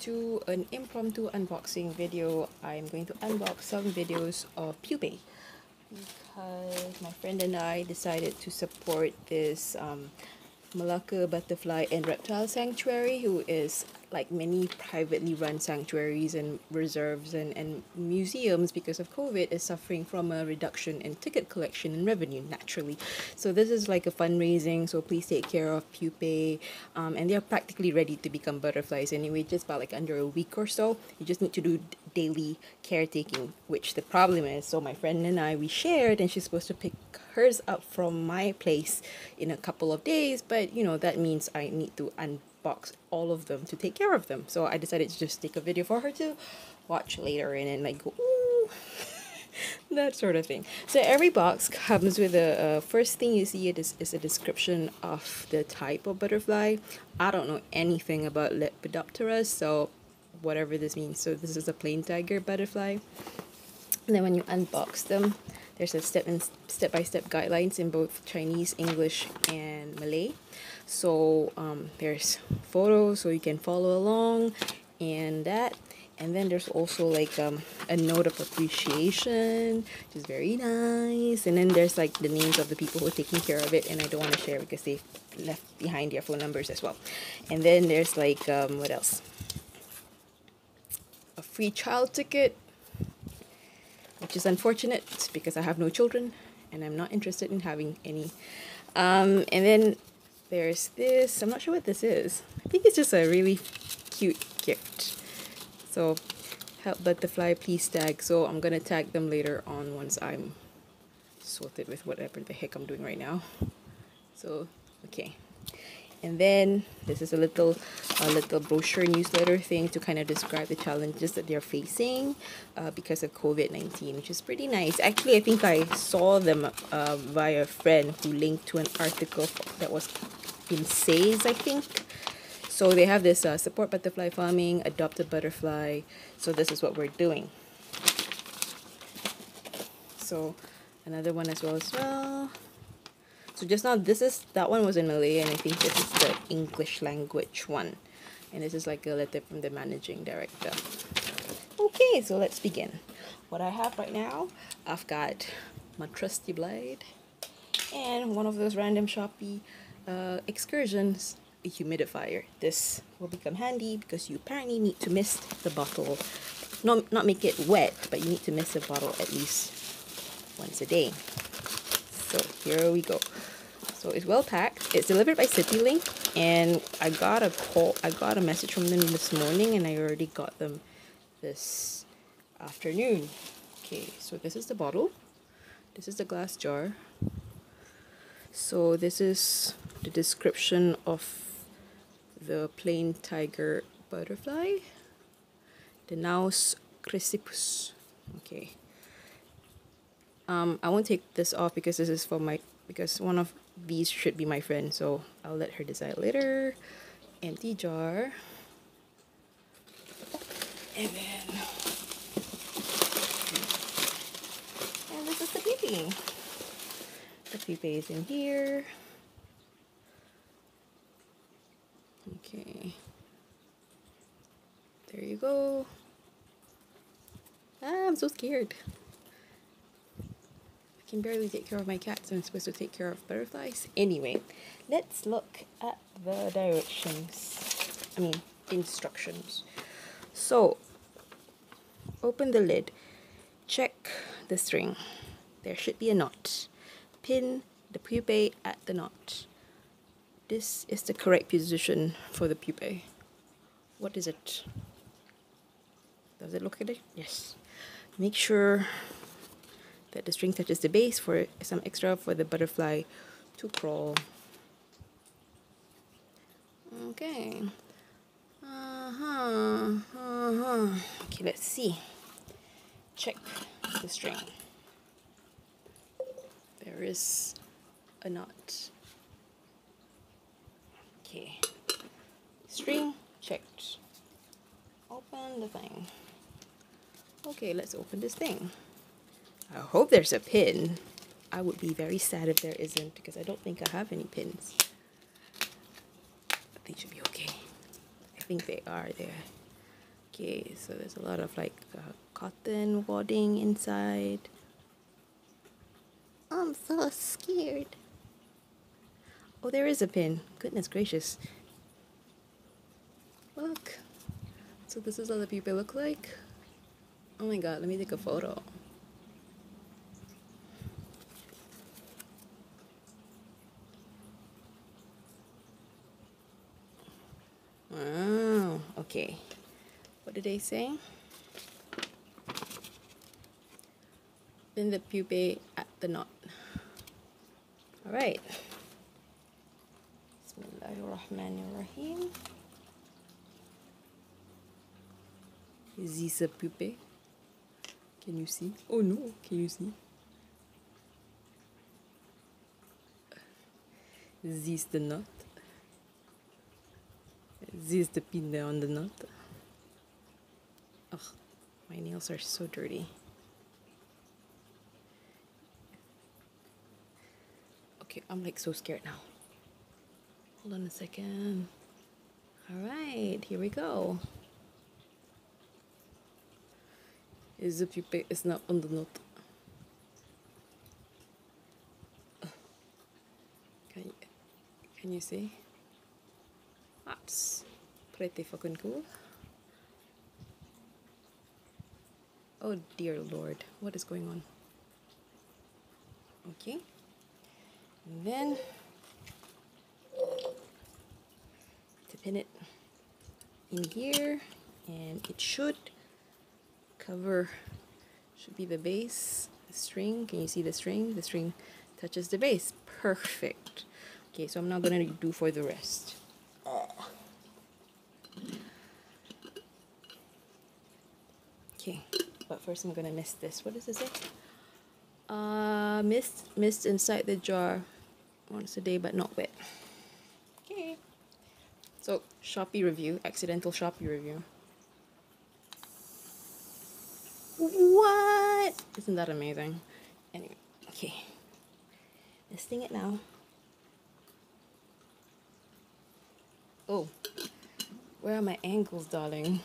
to an impromptu unboxing video. I'm going to unbox some videos of pupae because my friend and I decided to support this um, Malacca Butterfly and Reptile Sanctuary, who is like many privately run sanctuaries and reserves and, and museums because of COVID is suffering from a reduction in ticket collection and revenue naturally. So this is like a fundraising, so please take care of pupae. Um, and they're practically ready to become butterflies anyway, just about like under a week or so. You just need to do daily caretaking, which the problem is, so my friend and I, we shared and she's supposed to pick hers up from my place in a couple of days, but you know, that means I need to un box all of them to take care of them. So I decided to just take a video for her to watch later and then like go, ooh, that sort of thing. So every box comes with a, first thing you see it is, is a description of the type of butterfly. I don't know anything about Lepidoptera, so whatever this means. So this is a plain tiger butterfly. And then when you unbox them, there's a step and step by step guidelines in both Chinese, English, and Malay. So um, there's photos so you can follow along and that. And then there's also like um, a note of appreciation, which is very nice. And then there's like the names of the people who are taking care of it, and I don't want to share because they left behind their phone numbers as well. And then there's like um, what else? A free child ticket which is unfortunate because I have no children and I'm not interested in having any. Um, and then there's this, I'm not sure what this is. I think it's just a really cute gift. So help but the fly please tag. So I'm gonna tag them later on once I'm sorted with whatever the heck I'm doing right now. So, okay and then this is a little a little brochure newsletter thing to kind of describe the challenges that they're facing uh, because of COVID-19 which is pretty nice. Actually I think I saw them uh, via a friend who linked to an article that was in SAYS I think. So they have this uh, support butterfly farming adopt a butterfly. So this is what we're doing. So another one as well as well so just now, this is, that one was in Malay and I think this is the English language one. And this is like a letter from the managing director. Okay, so let's begin. What I have right now, I've got my trusty blade and one of those random Shopee uh, excursions a humidifier. This will become handy because you apparently need to mist the bottle. Not, not make it wet, but you need to mist the bottle at least once a day. So here we go. So it's well packed. It's delivered by CityLink and I got a call I got a message from them this morning and I already got them this afternoon. Okay, so this is the bottle. This is the glass jar. So this is the description of the plain tiger butterfly. Danaus chrysippus. Okay. Um, I won't take this off because this is for my because one of these should be my friend so I'll let her decide later. Empty jar. And then and this is the pupae the pupae is in here. Okay. There you go. Ah, I'm so scared can barely take care of my cats. I'm supposed to take care of butterflies. Anyway, let's look at the directions. I mean, instructions. So, open the lid. Check the string. There should be a knot. Pin the pupae at the knot. This is the correct position for the pupae. What is it? Does it look at it? Yes. Make sure that the string touches the base for some extra for the butterfly to crawl. Okay. Uh-huh. Uh-huh. Okay, let's see. Check the string. There is a knot. Okay. String checked. Open the thing. Okay, let's open this thing. I hope there's a pin. I would be very sad if there isn't because I don't think I have any pins. But they should be okay. I think they are there. Okay, so there's a lot of like uh, cotton wadding inside. I'm so scared. Oh, there is a pin. Goodness gracious. Look. So this is how the pupae look like. Oh my god, let me take a photo. Okay. What did they say? Pin the pupae at the knot. Alright. Bismillahirrahmanirrahim. Is this a pupae? Can you see? Oh no, can you see? Is this the knot? Is the pin there on the knot? Ugh, my nails are so dirty. Okay, I'm like so scared now. Hold on a second. Alright, here we go. Is the pupae is not on the knot. Can you, can you see? That's pretty fucking cool. Oh dear lord, what is going on? Okay. And then to pin it in here and it should cover should be the base the string can you see the string the string touches the base perfect okay so I'm now gonna do for the rest okay but first I'm gonna mist this. What does it say uh mist mist inside the jar. Once a day but not wet. Okay. So Shopee review accidental Shopee review. What? Isn't that amazing? Anyway okay. Misting it now. Oh. Where are my ankles darling